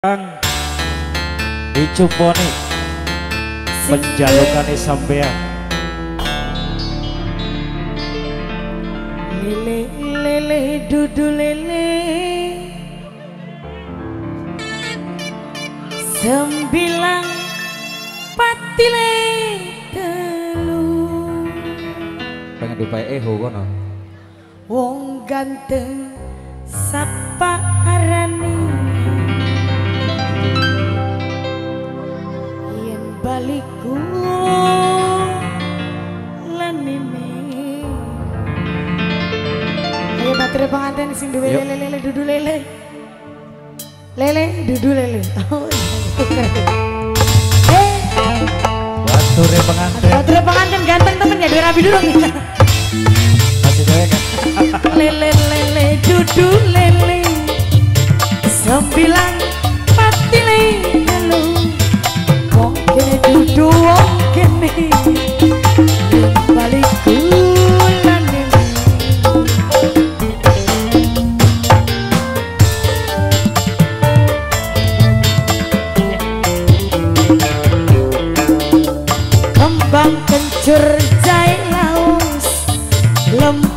Kang dicumponi penjalukane sampean. Lele lele dudu lele sembilan patile telu. Pengen dupai eho kono. Wong ganteng sapa lanene ayo baterai pengantin sing duwe lele lele dudu lele. Lele dudu lele. Oh iya. eh. Bature pengantin. Baterai pengantin ganteng temen ya dua rapi dulu masih dewe kan lele lele dudu lele. Sembilan patile wong kene dudu wong kene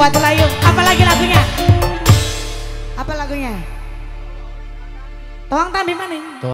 Wong batu layu Apa lagi lagunya? Apa lagunya? Tolong tambi maning